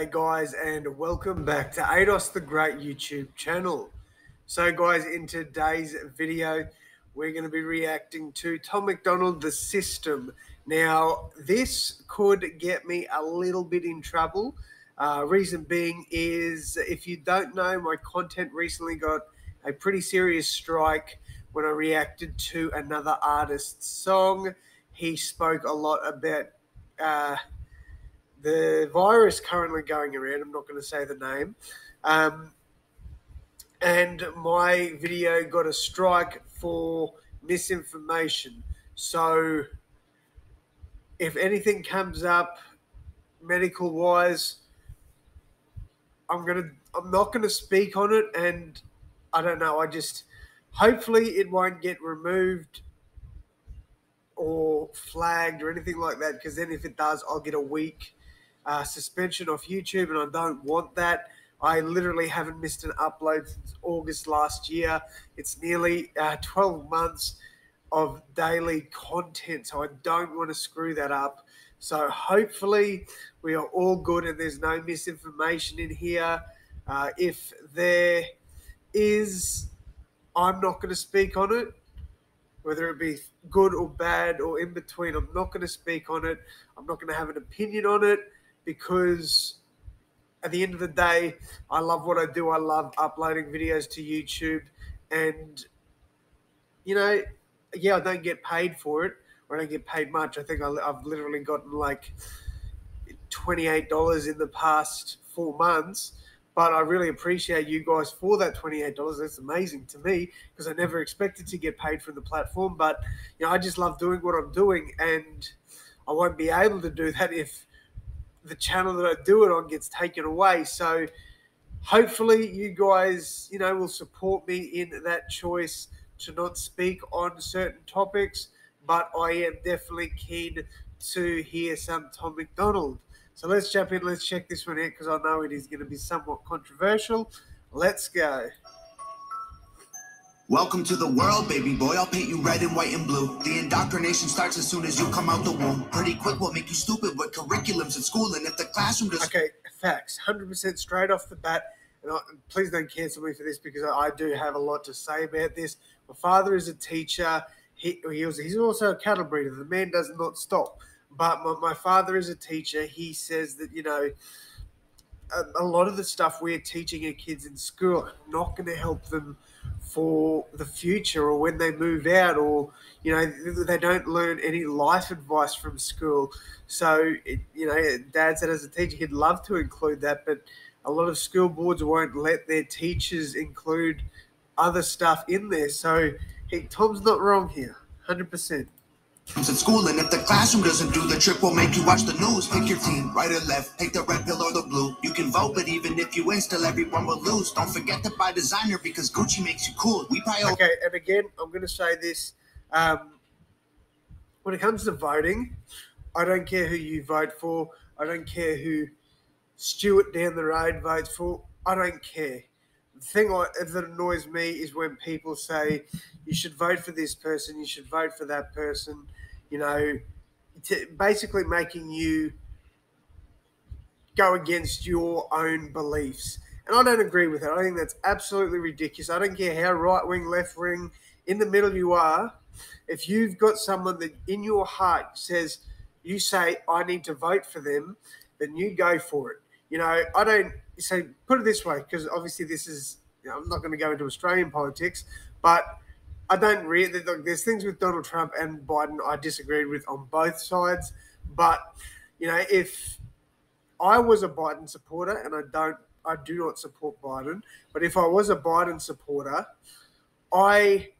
Hey guys, and welcome back to ADOS the Great YouTube channel. So, guys, in today's video, we're going to be reacting to Tom MacDonald, The System. Now, this could get me a little bit in trouble. Uh, reason being is, if you don't know, my content recently got a pretty serious strike when I reacted to another artist's song. He spoke a lot about. Uh, the virus currently going around. I'm not going to say the name. Um, and my video got a strike for misinformation. So if anything comes up medical wise, I'm gonna I'm not gonna speak on it and I don't know, I just hopefully it won't get removed or flagged or anything like that because then if it does I'll get a week uh, suspension off YouTube, and I don't want that. I literally haven't missed an upload since August last year. It's nearly uh, 12 months of daily content, so I don't want to screw that up. So hopefully we are all good and there's no misinformation in here. Uh, if there is, I'm not going to speak on it, whether it be good or bad or in between. I'm not going to speak on it. I'm not going to have an opinion on it because at the end of the day, I love what I do. I love uploading videos to YouTube, and you know, yeah, I don't get paid for it, or I don't get paid much. I think I, have literally gotten like twenty eight dollars in the past four months. But I really appreciate you guys for that twenty-eight dollars. That's amazing to me because I never expected to get paid from the platform. But you know, I just love doing what I'm doing, and I won't be able to do that if the channel that I do it on gets taken away. So hopefully you guys, you know, will support me in that choice to not speak on certain topics, but I am definitely keen to hear some Tom MacDonald. So let's jump in, let's check this one out because I know it is going to be somewhat controversial. Let's go. Welcome to the world, baby boy. I'll paint you red and white and blue. The indoctrination starts as soon as you come out the womb. Pretty quick we'll make you stupid with curriculums at school. And if the classroom does. Okay, facts. 100% straight off the bat. And I, please don't cancel me for this because I do have a lot to say about this. My father is a teacher. He, he was, he's also a cattle breeder. The man does not stop. But my, my father is a teacher. He says that, you know, a, a lot of the stuff we're teaching our kids in school not going to help them – for the future or when they move out or you know they don't learn any life advice from school. So it, you know dad said as a teacher he'd love to include that but a lot of school boards won't let their teachers include other stuff in there. So he, tom's not wrong here 100% at school, and if the classroom doesn't do the trick, we'll make you watch the news. Pick your team, right or left, take the red pill or the blue. You can vote, but even if you win, still everyone will lose. Don't forget to buy designer because Gucci makes you cool. We buy. Okay, and again, I'm going to say this: um, when it comes to voting, I don't care who you vote for. I don't care who Stuart down the road votes for. I don't care. The thing that annoys me is when people say you should vote for this person, you should vote for that person you know, basically making you go against your own beliefs. And I don't agree with that. I think that's absolutely ridiculous. I don't care how right wing, left wing, in the middle you are. If you've got someone that in your heart says, you say, I need to vote for them, then you go for it. You know, I don't say, put it this way, because obviously this is, you know, I'm not going to go into Australian politics, but I don't really. There's things with Donald Trump and Biden I disagreed with on both sides, but you know, if I was a Biden supporter, and I don't, I do not support Biden, but if I was a Biden supporter, I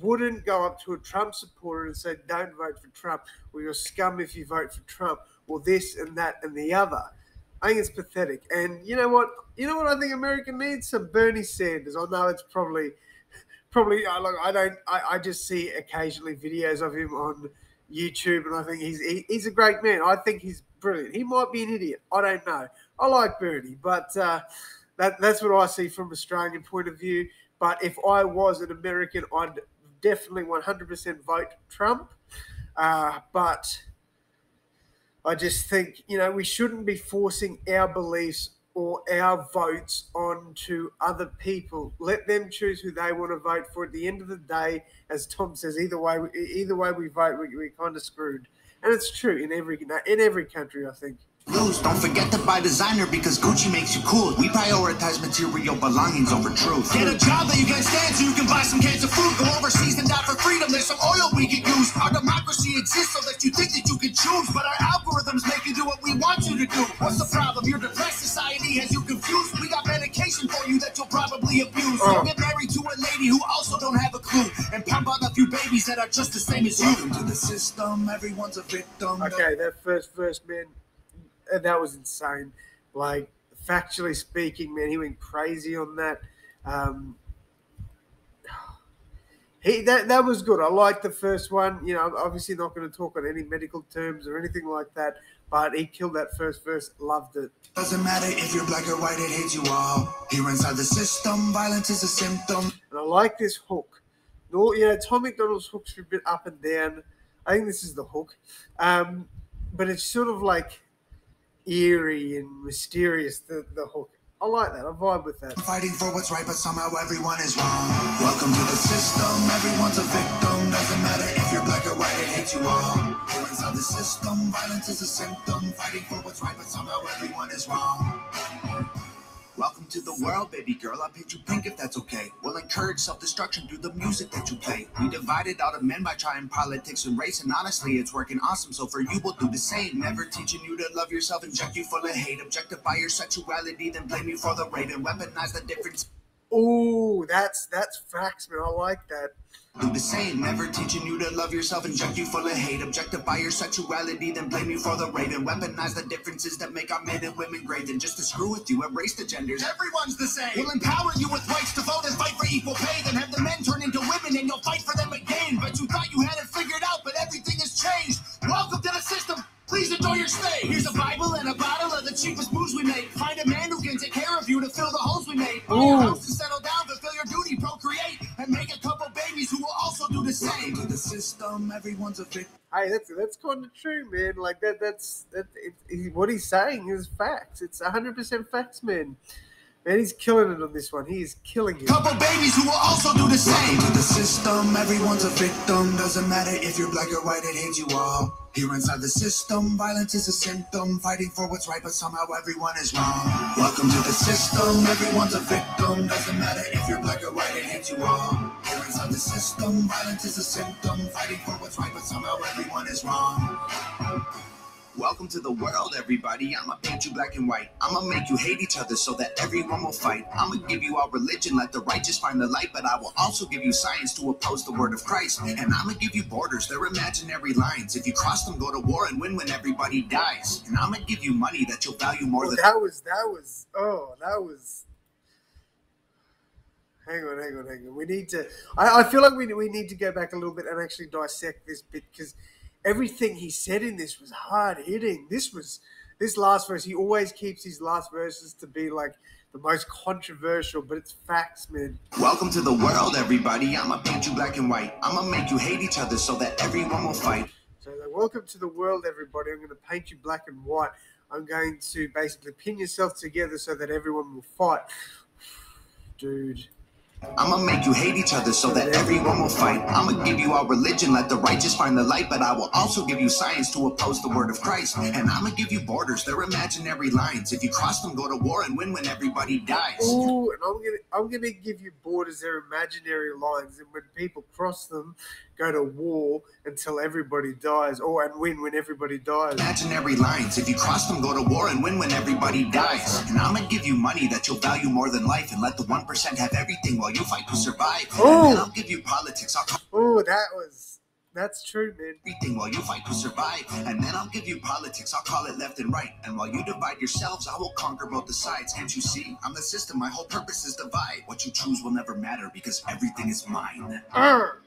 wouldn't go up to a Trump supporter and say, "Don't vote for Trump," or "You're scum if you vote for Trump," or this and that and the other. I think it's pathetic. And you know what? You know what I think America needs? Some Bernie Sanders. I know it's probably probably I look. I don't. I, I just see occasionally videos of him on YouTube, and I think he's he, he's a great man. I think he's brilliant. He might be an idiot. I don't know. I like Bernie, but uh, that that's what I see from Australian point of view. But if I was an American, I'd definitely 100% vote Trump. Uh, but I just think, you know, we shouldn't be forcing our beliefs or our votes onto other people. Let them choose who they want to vote for. At the end of the day, as Tom says, either way, either way we vote, we, we're kind of screwed. And it's true in every in every country, I think lose. Don't forget to buy designer because Gucci makes you cool. We prioritize material belongings over truth. Get a job that you can stand so you can buy some cans of food. Go overseas and die for freedom. There's some oil we can use. Our democracy exists so that you think that you can choose, but our algorithms make you do what we want you to do. What's the problem? Your depressed society has you confused. We got medication for you that you'll probably abuse. Oh. Get married to a lady who also don't have a clue and pump out a few babies that are just the same as you. To the system, everyone's a victim. Okay, that first verse, man and that was insane. Like factually speaking, man, he went crazy on that. Um, he that that was good. I liked the first one. You know, I'm obviously not going to talk on any medical terms or anything like that. But he killed that first verse. Loved it. Doesn't matter if you're black or white, it hates you all. Here inside the system, violence is a symptom. And I like this hook. No, you know, Tom MacDonald's hooks are a bit up and down. I think this is the hook. Um, but it's sort of like eerie and mysterious. The the hook. I like that. I vibe with that. Fighting for what's right, but somehow everyone is wrong. Welcome to the system. Everyone's a victim. Doesn't matter if you're black or white, it hates you all. Of the system. Violence is a symptom. Fighting for what's right, but somehow everyone is wrong. To the world, baby girl. I'll paint you pink if that's okay. We'll encourage self-destruction through the music that you play. We divided out of men by trying politics and race, and honestly, it's working awesome. So for you, we'll do the same. Never teaching you to love yourself, inject you full of hate, objectify your sexuality, then blame you for the rape and weaponize the difference. Oh, that's that's facts, man. I like that do the same. Never teaching you to love yourself, inject you full of hate, objectify your sexuality, then blame you for the rape and weaponize the differences that make our men and women great. Then just to screw with you, erase the genders. Everyone's the same. We'll empower you with rights to vote and fight for equal pay, then have the men turn into women and you'll fight for them again. But you thought you had it figured out, but everything has changed. Welcome to the system. Please enjoy your stay. Here's a Bible and a bottle of the cheapest booze we make. Find a man who can take care of you to fill the holes we made. Buy a house to settle down, fulfill your duty, procreate, and make a couple babies who will also do the same. To the system, everyone's a victim. Hey, that's that's kind of true, man. Like that, that's that. It, it, what he's saying is facts. It's hundred percent facts, man. Man, he's killing it on this one. He is killing it. Couple babies who will also do the same. To the system, everyone's a victim. Doesn't matter if you're black or white, it hates you all. Here inside the system, violence is a symptom. Fighting for what's right, but somehow everyone is wrong. Welcome to the system, everyone's a victim. Doesn't matter if you're black or white, it hates you all. Here inside the system, violence is a symptom. Fighting for what's right, but somehow everyone is wrong. Welcome to the world, everybody. I'ma paint you black and white. I'ma make you hate each other so that everyone will fight. I'ma give you our religion, let the righteous find the light. But I will also give you science to oppose the word of Christ. And I'ma give you borders, they're imaginary lines. If you cross them, go to war and win when everybody dies. And I'ma give you money that you'll value more oh, than. That was, that was, oh, that was. Hang on, hang on, hang on. We need to. I, I feel like we, we need to go back a little bit and actually dissect this bit because everything he said in this was hard hitting. This was this last verse. He always keeps his last verses to be like the most controversial, but it's facts, man. Welcome to the world, everybody. I'ma paint you black and white. I'ma make you hate each other so that everyone will fight. So, like, welcome to the world, everybody. I'm to paint you black and white. I'm going to basically pin yourself together so that everyone will fight. Dude. I'ma make you hate each other so that everyone will fight. I'ma give you our religion, let the righteous find the light, but I will also give you science to oppose the word of Christ. And I'ma give you borders, they're imaginary lines. If you cross them, go to war and win when everybody dies. Ooh, and I'm gonna I'm gonna give you borders, they're imaginary lines, and when people cross them, go to war until everybody dies, or and win when everybody dies. Imaginary lines. If you cross them, go to war and win when everybody dies. And I'm gonna give you money that you'll value more than life, and let the one percent have everything while you fight to survive. Oh, and I'll give you politics. Oh, that was. That's true, man. Everything while you fight to survive. And then I'll give you politics. I'll call it left and right. And while you divide yourselves, I will conquer both the sides. Can't you see? I'm the system. My whole purpose is divide. What you choose will never matter because everything is mine. Arr.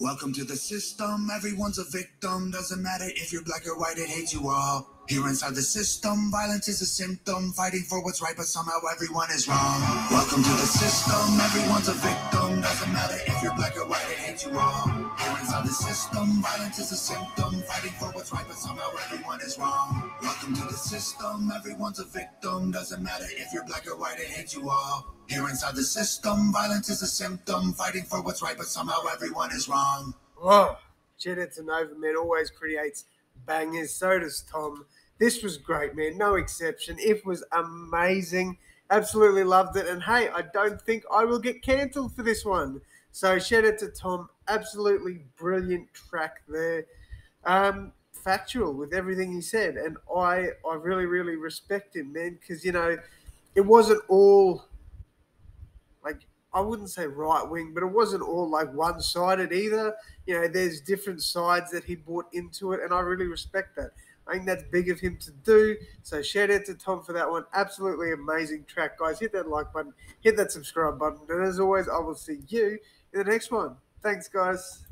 Welcome to the system. Everyone's a victim. Doesn't matter if you're black or white, it hates you all. Here inside the system, violence is a symptom. Fighting for what's right, but somehow everyone is wrong. Welcome to the system. Everyone's a victim. Doesn't matter if you're black or white, they hate you all. Here inside the system, violence is a symptom. Fighting for what's right, but somehow everyone is wrong. Welcome to the system, everyone's a victim. Doesn't matter if you're black or white, it hate you all. Here inside the system, violence is a symptom. Fighting for what's right, but somehow everyone is wrong. Oh, Nova, man, always creates bangers. So does Tom. This was great, man. No exception. It was amazing. Absolutely loved it. And hey, I don't think I will get cancelled for this one. So shout out to Tom. Absolutely brilliant track there. Um, factual with everything he said. And I I really, really respect him, man, because you know, it wasn't all like I wouldn't say right wing, but it wasn't all like one sided either. You know, there's different sides that he brought into it, and I really respect that. I think that's big of him to do. So shout out to Tom for that one. Absolutely amazing track, guys. Hit that like button, hit that subscribe button, and as always, I will see you in the next one. Thanks, guys.